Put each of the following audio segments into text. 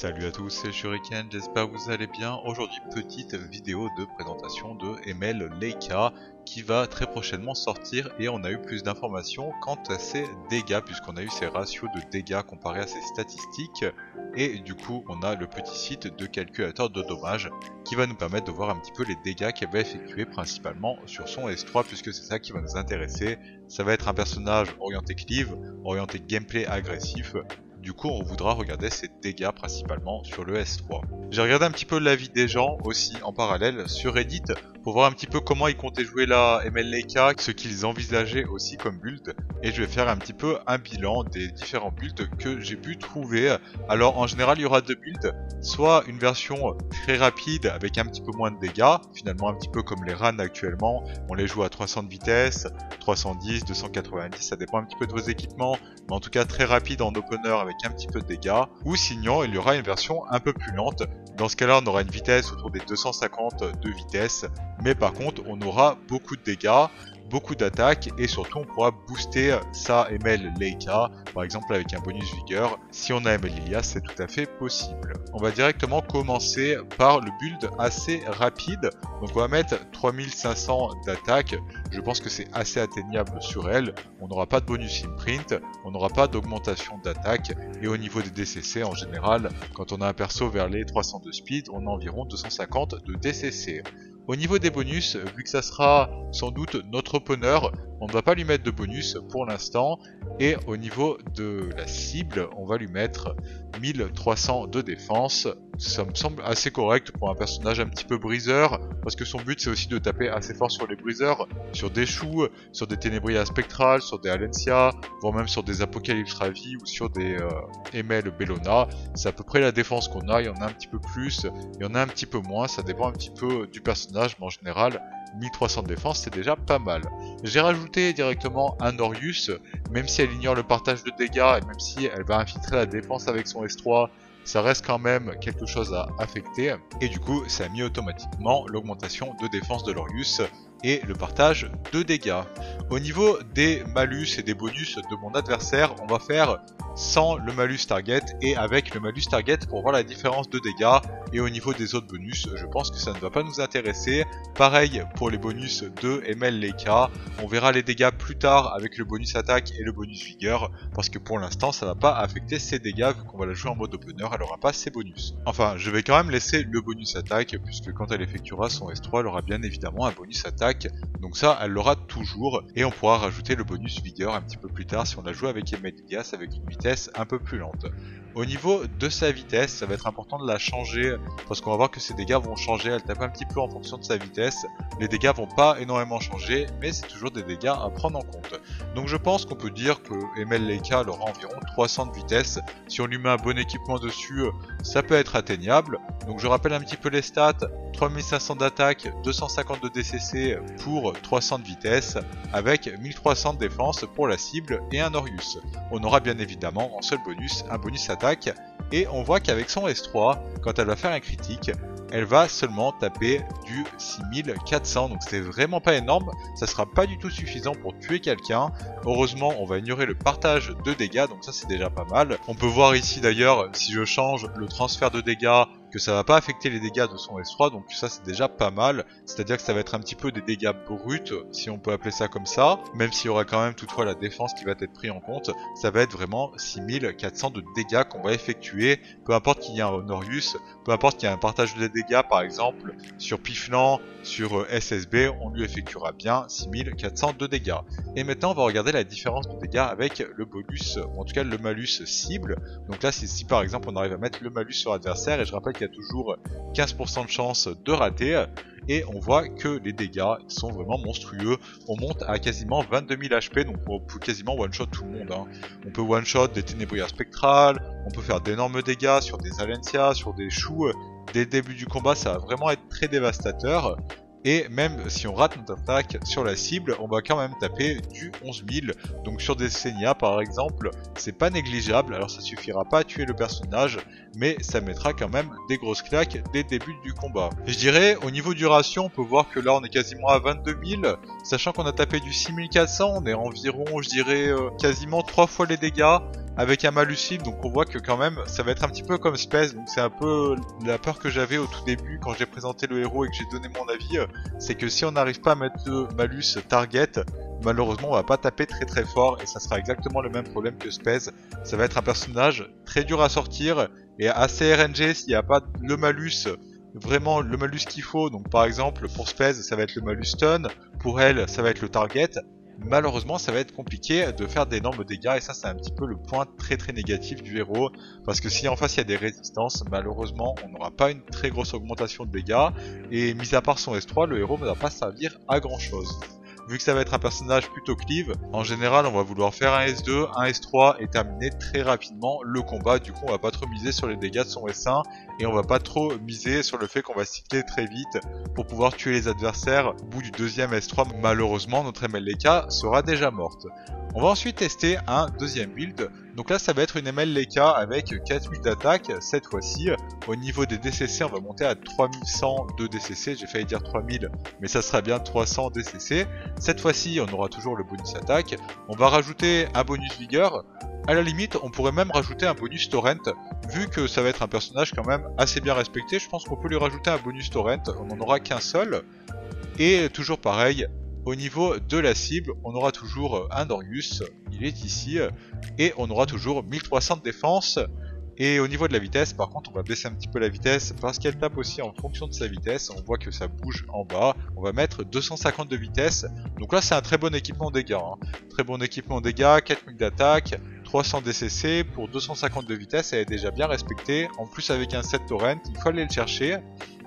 Salut à tous, c'est Shuriken, j'espère que vous allez bien. Aujourd'hui, petite vidéo de présentation de ML Leica qui va très prochainement sortir et on a eu plus d'informations quant à ses dégâts puisqu'on a eu ses ratios de dégâts comparés à ses statistiques et du coup on a le petit site de calculateur de dommages qui va nous permettre de voir un petit peu les dégâts qu'elle va effectuer principalement sur son S3 puisque c'est ça qui va nous intéresser. Ça va être un personnage orienté cleave, orienté gameplay agressif du coup, on voudra regarder ses dégâts principalement sur le S3. J'ai regardé un petit peu l'avis des gens aussi en parallèle sur Reddit pour voir un petit peu comment ils comptaient jouer la MLK, ce qu'ils envisageaient aussi comme build, et je vais faire un petit peu un bilan des différents builds que j'ai pu trouver. Alors en général il y aura deux builds, soit une version très rapide avec un petit peu moins de dégâts, finalement un petit peu comme les RAN actuellement, on les joue à 300 de vitesse, 310, 290, ça dépend un petit peu de vos équipements, mais en tout cas très rapide en opener avec un petit peu de dégâts, ou sinon il y aura une version un peu plus lente, dans ce cas là on aura une vitesse autour des 250 de vitesse, mais par contre on aura beaucoup de dégâts, beaucoup d'attaques et surtout on pourra booster sa ML Leica par exemple avec un bonus vigueur. Si on a ML Ilias c'est tout à fait possible. On va directement commencer par le build assez rapide. Donc on va mettre 3500 d'attaque. Je pense que c'est assez atteignable sur elle. On n'aura pas de bonus imprint on n'aura pas d'augmentation d'attaque et au niveau des DCC en général quand on a un perso vers les 300 de speed on a environ 250 de DCC au niveau des bonus, vu que ça sera sans doute notre opener, on ne va pas lui mettre de bonus pour l'instant. Et au niveau de la cible, on va lui mettre 1300 de défense. Ça me semble assez correct pour un personnage un petit peu briseur, parce que son but c'est aussi de taper assez fort sur les briseurs, sur des choux, sur des Ténébria spectrales, sur des Alencia, voire même sur des Apocalypse Ravi ou sur des euh, ML Bellona. C'est à peu près la défense qu'on a, il y en a un petit peu plus, il y en a un petit peu moins, ça dépend un petit peu du personnage, mais en général, 1300 de défense, c'est déjà pas mal. J'ai rajouté directement un Orius, même si elle ignore le partage de dégâts et même si elle va infiltrer la défense avec son S3, ça reste quand même quelque chose à affecter. Et du coup, ça a mis automatiquement l'augmentation de défense de l'Orius et le partage de dégâts. Au niveau des malus et des bonus de mon adversaire, on va faire sans le malus target et avec le malus target pour voir la différence de dégâts. Et au niveau des autres bonus je pense que ça ne va pas nous intéresser. Pareil pour les bonus de ML Leica on verra les dégâts plus tard avec le bonus attaque et le bonus vigueur parce que pour l'instant ça va pas affecter ses dégâts vu qu'on va la jouer en mode opener elle aura pas ses bonus. Enfin je vais quand même laisser le bonus attaque puisque quand elle effectuera son S3 elle aura bien évidemment un bonus attaque donc ça elle l'aura toujours et on pourra rajouter le bonus vigueur un petit peu plus tard si on la joue avec ML avec une vitesse un peu plus lente. Au niveau de sa vitesse, ça va être important de la changer parce qu'on va voir que ses dégâts vont changer, elle tape un petit peu en fonction de sa vitesse. Les dégâts vont pas énormément changer, mais c'est toujours des dégâts à prendre en compte. Donc je pense qu'on peut dire que ML Leica aura environ 300 de vitesse. Si on lui met un bon équipement dessus, ça peut être atteignable. Donc je rappelle un petit peu les stats, 3500 d'attaque, 250 de DCC pour 300 de vitesse, avec 1300 de défense pour la cible et un Orius. On aura bien évidemment en seul bonus un bonus attaque, et on voit qu'avec son S3, quand elle va faire un critique, elle va seulement taper du 6400, donc c'est vraiment pas énorme, ça sera pas du tout suffisant pour tuer quelqu'un. Heureusement, on va ignorer le partage de dégâts, donc ça c'est déjà pas mal. On peut voir ici d'ailleurs, si je change le transfert de dégâts que ça va pas affecter les dégâts de son S3, donc ça c'est déjà pas mal. C'est-à-dire que ça va être un petit peu des dégâts bruts, si on peut appeler ça comme ça, même s'il y aura quand même toutefois la défense qui va être pris en compte, ça va être vraiment 6400 de dégâts qu'on va effectuer, peu importe qu'il y ait un Honorius, peu importe qu'il y ait un partage de dégâts par exemple, sur Piflan, sur euh, SSB, on lui effectuera bien 6400 de dégâts. Et maintenant on va regarder la différence de dégâts avec le bonus, ou en tout cas le malus cible. Donc là si, si par exemple on arrive à mettre le malus sur adversaire, et je rappelle y a toujours 15% de chance de rater. Et on voit que les dégâts sont vraiment monstrueux. On monte à quasiment 22 000 HP, donc on peut quasiment one-shot tout le monde. Hein. On peut one-shot des Ténébria spectrales, on peut faire d'énormes dégâts sur des Alencia, sur des choux. Dès le début du combat, ça va vraiment être très dévastateur. Et même si on rate notre attaque sur la cible, on va quand même taper du 11 000. Donc sur des Senia par exemple, c'est pas négligeable. Alors ça suffira pas à tuer le personnage, mais ça mettra quand même des grosses claques dès le début du combat. Je dirais, au niveau du ration, on peut voir que là on est quasiment à 22 000. Sachant qu'on a tapé du 6400, on est environ, je dirais, euh, quasiment 3 fois les dégâts. Avec un malus cible, donc on voit que quand même ça va être un petit peu comme Space, donc c'est un peu la peur que j'avais au tout début quand j'ai présenté le héros et que j'ai donné mon avis, c'est que si on n'arrive pas à mettre le malus target, malheureusement on va pas taper très très fort et ça sera exactement le même problème que Space, ça va être un personnage très dur à sortir et assez RNG s'il n'y a pas le malus vraiment le malus qu'il faut. Donc par exemple pour Spez ça va être le malus stun, pour elle ça va être le target. Malheureusement ça va être compliqué de faire d'énormes dégâts et ça c'est un petit peu le point très très négatif du héros parce que si en face il y a des résistances malheureusement on n'aura pas une très grosse augmentation de dégâts et mis à part son S3 le héros ne va pas servir à grand chose vu que ça va être un personnage plutôt cleave, en général on va vouloir faire un S2, un S3 et terminer très rapidement le combat. Du coup on va pas trop miser sur les dégâts de son S1 et on va pas trop miser sur le fait qu'on va cycler très vite pour pouvoir tuer les adversaires. Au bout du deuxième S3, malheureusement notre MLK sera déjà morte. On va ensuite tester un deuxième build. Donc là, ça va être une ML Leka avec 4000 d'attaque. Cette fois-ci, au niveau des DCC, on va monter à 3100 de DCC. J'ai failli dire 3000, mais ça sera bien 300 DCC. Cette fois-ci, on aura toujours le bonus attaque. On va rajouter un bonus vigueur. À la limite, on pourrait même rajouter un bonus torrent. Vu que ça va être un personnage quand même assez bien respecté, je pense qu'on peut lui rajouter un bonus torrent. On n'en aura qu'un seul. Et toujours pareil, au niveau de la cible, on aura toujours un Dorius, il est ici, et on aura toujours 1300 de défense. Et au niveau de la vitesse, par contre, on va baisser un petit peu la vitesse parce qu'elle tape aussi en fonction de sa vitesse. On voit que ça bouge en bas. On va mettre 250 de vitesse. Donc là, c'est un très bon équipement dégâts. Hein. Très bon équipement dégâts, 4000 d'attaque, 300 DCC pour 250 de vitesse. Elle est déjà bien respectée. En plus, avec un set torrent, il faut aller le chercher.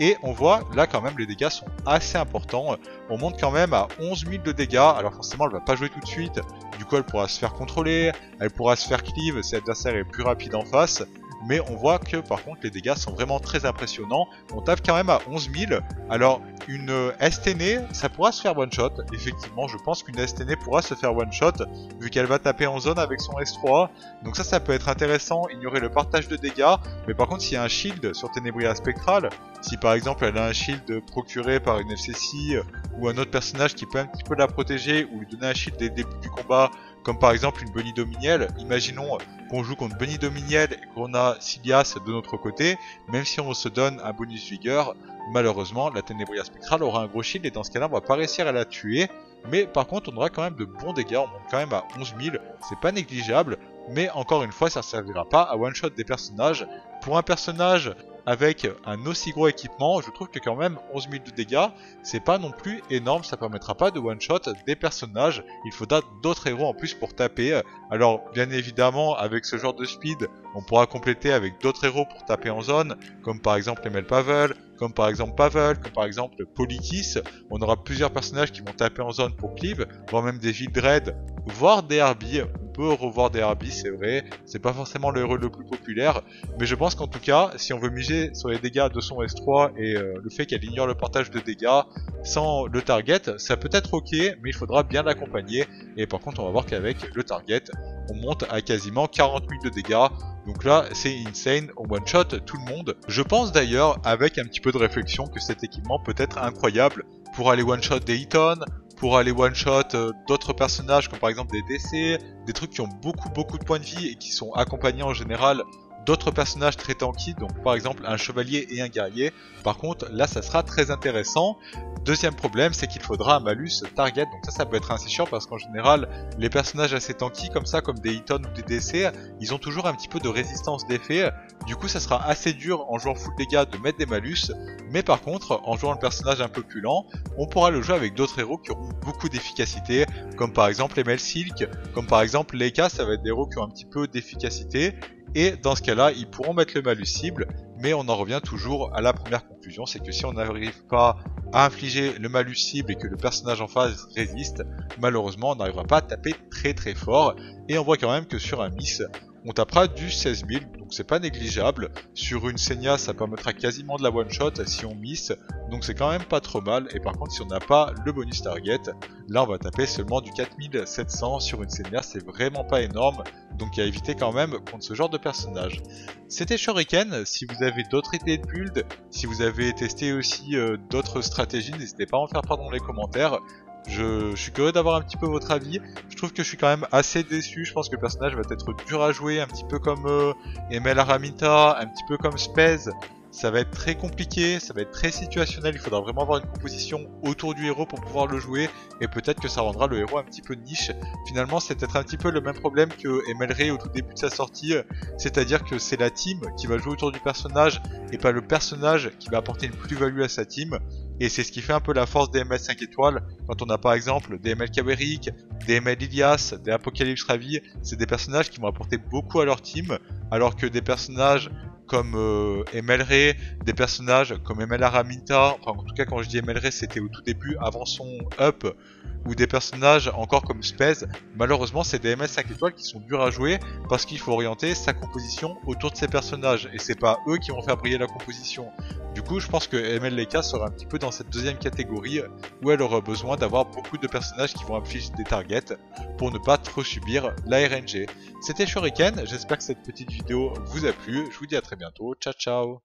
Et on voit là quand même les dégâts sont assez importants. On monte quand même à 11 000 de dégâts. Alors forcément elle va pas jouer tout de suite. Du coup elle pourra se faire contrôler. Elle pourra se faire cleave si l'adversaire est plus rapide en face mais on voit que par contre les dégâts sont vraiment très impressionnants. On tape quand même à 11 000. Alors une STN, ça pourra se faire one shot. Effectivement, je pense qu'une STN pourra se faire one shot vu qu'elle va taper en zone avec son S3. Donc ça, ça peut être intéressant, ignorer le partage de dégâts. Mais par contre, s'il y a un shield sur Ténébria Spectral, si par exemple elle a un shield procuré par une FCC ou un autre personnage qui peut un petit peu la protéger ou lui donner un shield dès le début du combat comme par exemple une Bunny Dominiel. Imaginons qu'on joue contre Bunny Dominiel et qu'on a Silias de notre côté, même si on se donne un bonus vigueur, malheureusement la Ténébria Spectrale aura un gros shield et dans ce cas-là on va pas réussir à la tuer. Mais par contre on aura quand même de bons dégâts, on monte quand même à 11 000, c'est pas négligeable, mais encore une fois ça servira pas à one shot des personnages. Pour un personnage avec un aussi gros équipement, je trouve que quand même 11 000 de dégâts, c'est pas non plus énorme, ça permettra pas de one-shot des personnages, il faudra d'autres héros en plus pour taper. Alors bien évidemment, avec ce genre de speed, on pourra compléter avec d'autres héros pour taper en zone, comme par exemple Emel Pavel, comme par exemple Pavel, comme par exemple Politis. On aura plusieurs personnages qui vont taper en zone pour cleave, voire même des Dread, voire des Herbie revoir des Herbie, c'est vrai. C'est pas forcément le héros le plus populaire, mais je pense qu'en tout cas, si on veut miser sur les dégâts de son S3 et euh, le fait qu'elle ignore le partage de dégâts sans le target, ça peut être ok, mais il faudra bien l'accompagner. Et par contre, on va voir qu'avec le target, on monte à quasiment 40 000 de dégâts. Donc là, c'est insane, on one shot tout le monde. Je pense d'ailleurs, avec un petit peu de réflexion, que cet équipement peut être incroyable pour aller one shot des pour aller one shot euh, d'autres personnages comme par exemple des DC, des trucs qui ont beaucoup beaucoup de points de vie et qui sont accompagnés en général d'autres personnages très tanky, donc par exemple un chevalier et un guerrier. Par contre, là, ça sera très intéressant. Deuxième problème, c'est qu'il faudra un malus target, donc ça, ça peut être assez chiant parce qu'en général, les personnages assez tanky comme ça, comme des Eton ou des DC, ils ont toujours un petit peu de résistance d'effet. Du coup, ça sera assez dur en jouant full dégâts de mettre des malus, mais par contre, en jouant le personnage un peu plus lent, on pourra le jouer avec d'autres héros qui auront beaucoup d'efficacité, comme par exemple Emel Silk, comme par exemple Leica, ça va être des héros qui ont un petit peu d'efficacité, et dans ce cas-là, ils pourront mettre le malus cible, mais on en revient toujours à la première conclusion, c'est que si on n'arrive pas à infliger le malus cible et que le personnage en face résiste, malheureusement on n'arrivera pas à taper très très fort, et on voit quand même que sur un miss, on tapera du 16 000, donc c'est pas négligeable. Sur une Senia, ça permettra quasiment de la one shot si on miss, donc c'est quand même pas trop mal. Et par contre, si on n'a pas le bonus target, là on va taper seulement du 4700 sur une Senia, c'est vraiment pas énorme. Donc à éviter quand même contre ce genre de personnage. C'était Shuriken, si vous avez d'autres idées de build, si vous avez testé aussi euh, d'autres stratégies, n'hésitez pas à en faire part dans les commentaires. Je, suis curieux d'avoir un petit peu votre avis. Je trouve que je suis quand même assez déçu. Je pense que le personnage va être dur à jouer, un petit peu comme euh, Emel un petit peu comme Spez. Ça va être très compliqué, ça va être très situationnel, il faudra vraiment avoir une composition autour du héros pour pouvoir le jouer, et peut-être que ça rendra le héros un petit peu niche. Finalement, c'est peut-être un petit peu le même problème que Emelray au tout début de sa sortie, c'est-à-dire que c'est la team qui va jouer autour du personnage, et pas le personnage qui va apporter une plus-value à sa team. Et c'est ce qui fait un peu la force des ML 5 étoiles, quand on a par exemple des ML Kaweric, des ML Ilias, des Apocalypse Ravi, c'est des personnages qui vont apporter beaucoup à leur team, alors que des personnages comme euh, des personnages comme Emel Araminta, enfin en tout cas quand je dis Emelray c'était au tout début, avant son up, ou des personnages encore comme Spez, malheureusement c'est des MS 5 étoiles qui sont durs à jouer parce qu'il faut orienter sa composition autour de ces personnages et c'est pas eux qui vont faire briller la composition. Du coup je pense que ML Leica sera un petit peu dans cette deuxième catégorie où elle aura besoin d'avoir beaucoup de personnages qui vont afficher des targets pour ne pas trop subir la RNG. C'était Shuriken, j'espère que cette petite vidéo vous a plu, je vous dis à très bientôt, ciao ciao